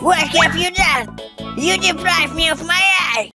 What have you done? You deprived me of my eye!